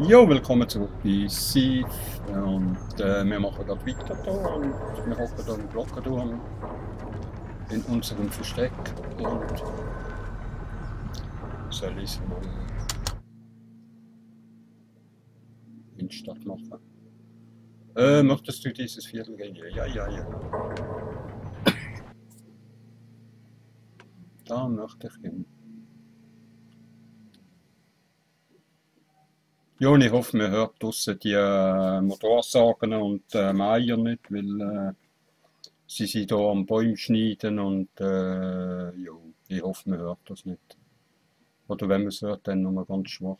Jo, willkommen zurück bei Sieve und äh, wir machen gerade weiter hier und wir hocken hier im Glockenturm in unserem Versteck und soll ich mal in die Stadt machen. Äh, möchtest du dieses Viertel gehen? Ja, ja, ja. Da möchte ich hin. Ja, und ich hoffe, man hört draussen die äh, Motorsagen und äh, Meier nicht, weil äh, sie sind hier am Bäume schneiden und äh, ja, ich hoffe, man hört das nicht. Oder wenn man es hört, dann nur ganz schwach.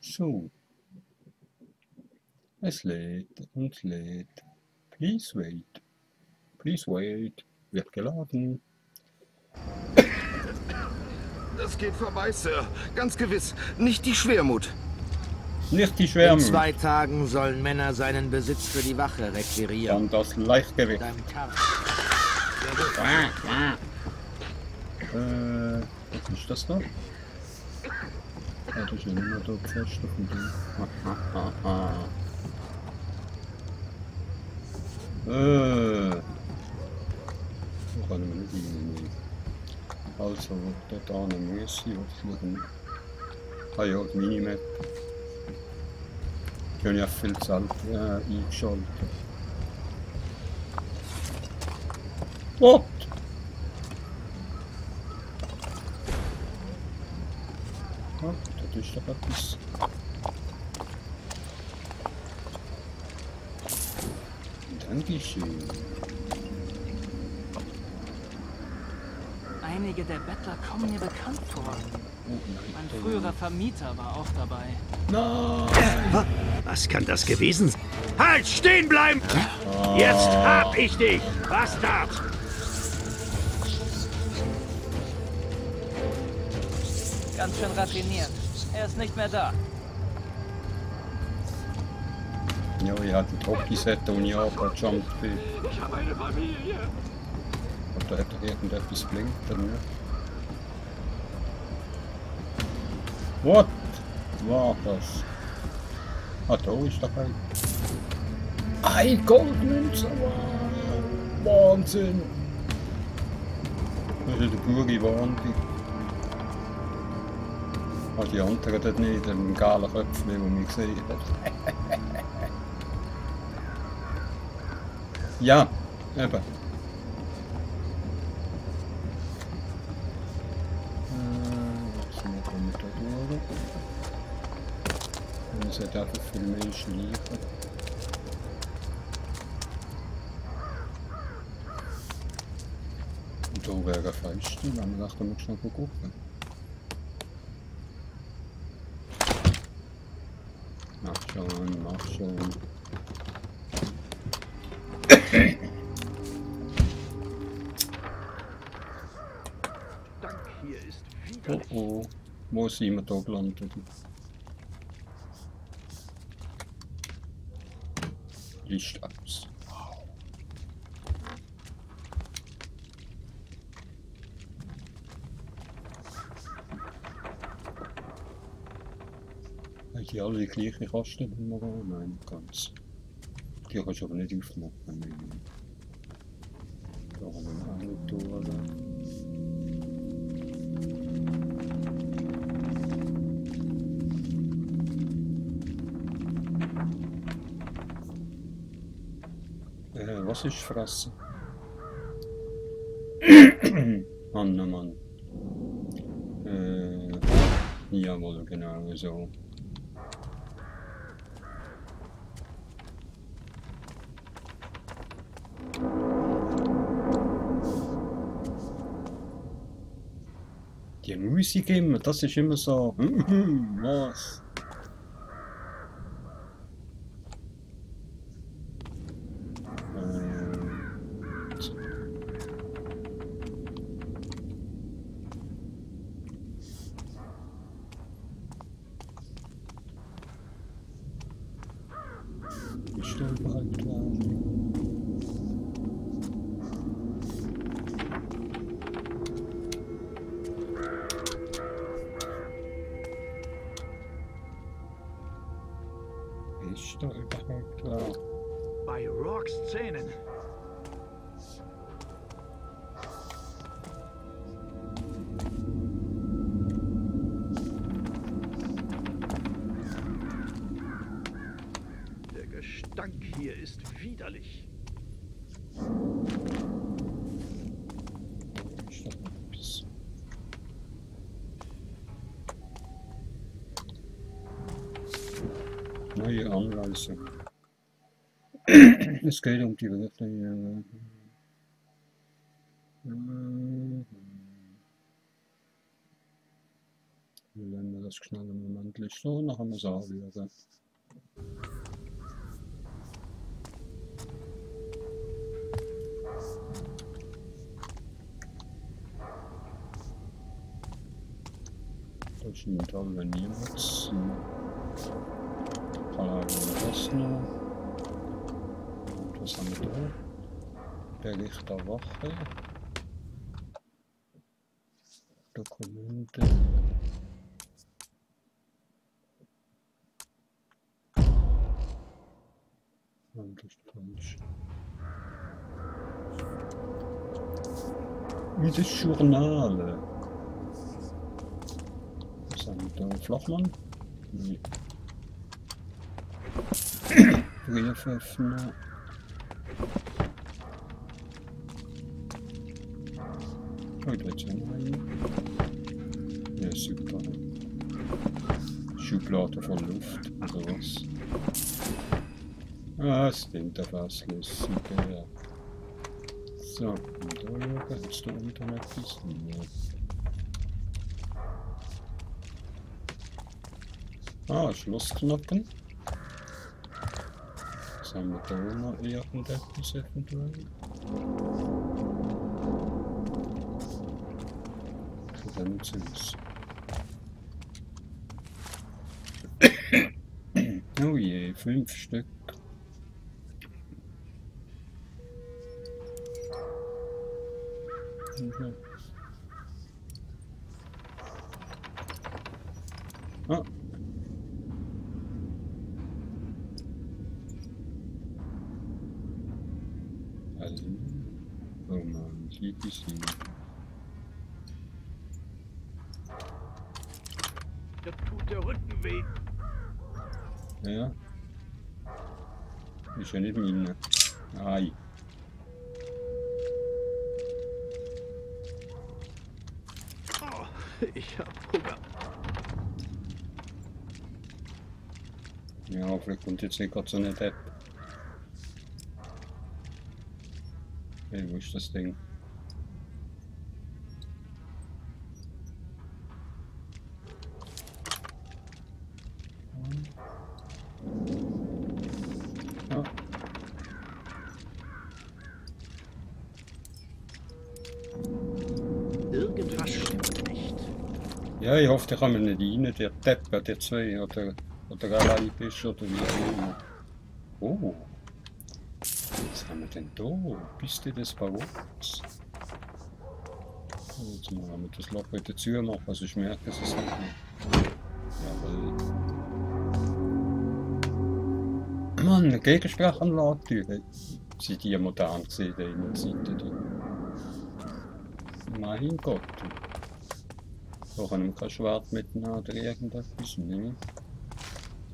So. Es lädt und lädt. Please wait. Please wait. Wird geladen. Das geht vorbei, Sir. Ganz gewiss. Nicht die Schwermut. Nicht die In Schwärme, zwei Tagen sollen Männer seinen Besitz für die Wache requirieren. dann das Leichtgewicht. Äh, was ist das da? Ah, das ist ja nicht mehr da ha, ha. Äh. Nicht rein. Also, muss ich aufschauen. Ah ja, die Minimap. Die habe ich auch viel selten äh, eingeschaltet. What? Ah, das ist doch etwas. Dankeschön. Einige der Bettler kommen mir bekannt vor. Mein früherer Vermieter war auch dabei. Nein! Was kann das gewesen sein? Halt, stehen bleiben! Jetzt hab ich dich, Bastard! Ganz schön raffiniert. Er ist nicht mehr da. Ja, ich hatte die Hockeysätze, die ich angejumpt bin. Ich habe eine Familie. Oder hat er irgendetwas blinkt oder nicht? What? War das? Ah, da ist dabei. Ein Goldmünze! Wow. Wahnsinn! Das ist der pure Wahnsinn. Ah, die anderen dort nicht, den galen Köpfen, die man gesehen hat. ja, eben. Und es hat einfach viele Menschen liegen. Und da wäre fest, wenn wir nachher mal schnell gucken. Mach schon, mach schon. Dank hier ist Oh oh, wo sind wir da gelandet? Licht aus. Haben die alle die gleiche Kastennummer? Nein, nicht ganz. Die kannst du aber nicht aufmachen. Nein. Da haben wir auch nicht Was ist Fressen? Mann, oh Mann. Äh, jawohl, genau so. Die Musik immer, das ist immer so. Was? Ist da überhaupt Gestank hier ist widerlich. Neue Anweisung. Es geht um die. Mhm. Wenn wir das schnell im Moment so, dann haben wir anrühren. Das Kann auch das noch. Und was haben wir da? Bericht der Wache. Dokumente. Nein, das falsch. Wie das Journal. Wir da? Flachmann? Nee. Rein. Ja, super. Schublade voll Luft, oder was? Ah, klingt auf Auslösung, ja. So, und da schauen, hast du unten etwas? Ja. Ah, Schlussknoppen. Was haben wir da noch irgendetwas eventuell? Nicht so aus. oh je, fünf Stück. Mhm. Ah. Also, oh Lieb ich. Da tut der Rücken weh. Ja. Ist ja nicht meine. Ei. Oh, ich hab Hunger. Ja, vielleicht kommt jetzt nicht gerade so eine Depp. Hey, wo ist das Ding? Ah, Irgendwas stimmt nicht. Ja, ich hoffe, der mir nicht rein, der Depp, der zwei oder, oder allein bist oder wie auch immer. Oh. Was haben wir denn da? Piste des Barots. Oh, Jetzt machen wir das Loch wieder zumachen, also ich merke es nicht mehr. Jawohl. Mann, eine Gegensprechanlage, sind die modern gesehen. Die. Mein Gott. Da kann ich kein Schwert mitnehmen oder irgendetwas, ne?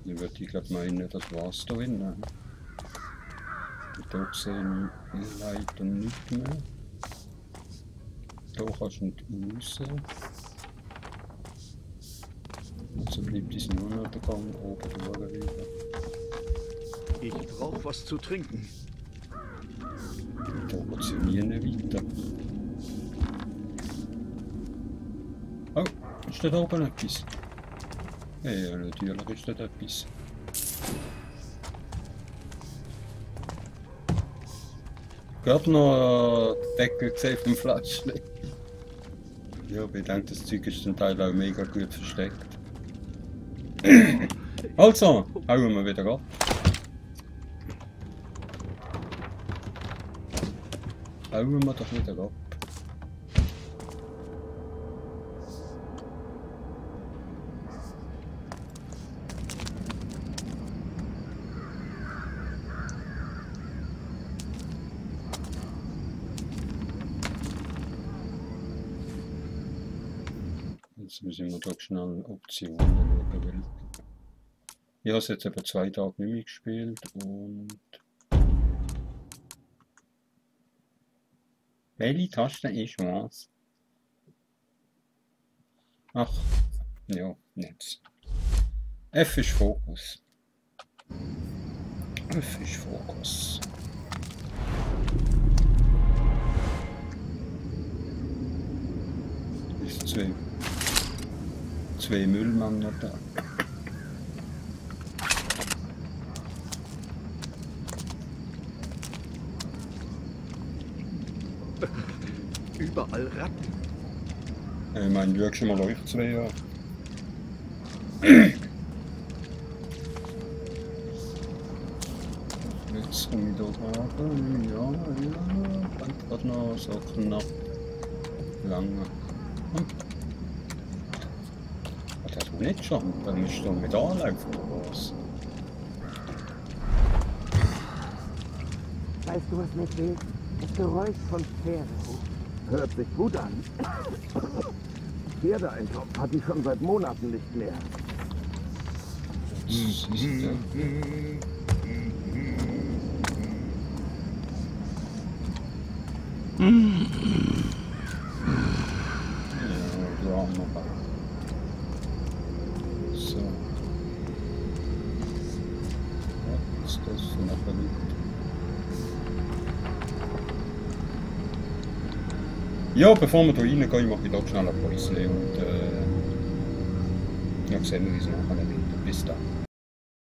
Dann würde ich glaube meinen, das war's da drin. ne? Und Da sehe ich leider nicht mehr. Da kannst du nicht raus. Also bleibt es nur noch der Gang oben drüber. Ich brauch was zu trinken. Da geht es ja nie nicht weiter. Ist da oben etwas? Ja, natürlich ist da etwas. Gerade noch äh, Deckel gesehen vom Fläschchen. Ja, ich denke, das Zeug ist zum Teil auch mega gut versteckt. Also, hauen wir wieder ab. Hauen wir doch wieder ab. Jetzt müssen wir doch schnell Optionen schauen. Ich habe es jetzt etwa zwei Tage nicht mehr gespielt und. Welche Taste ist was? Ach, ja, Netz. F ist Fokus. F ist Fokus. Ist zwei, zwei Müllmänner da. Überall Ratten. Ich meine, du hast schon mal euch zwei Jahre. Jetzt komme ich da gerade. Ja, ja. Kann gerade noch so knapp lange. Hm. Hat nicht schon? Dann musst du mit anlaufen oder was? Weißt du, was mir fehlt? Das Geräusch von Pferdehof. Hört sich gut an. Pferdeeintopf hatte ich schon seit Monaten nicht mehr. Ist. Ja, ja, noch mal. So. Ja, ist das liegt. Ja, bevor wir hier reingehen, mache ich doch schnell eine Pause und äh, ja, sehen wir uns nachher wieder. Bis dann.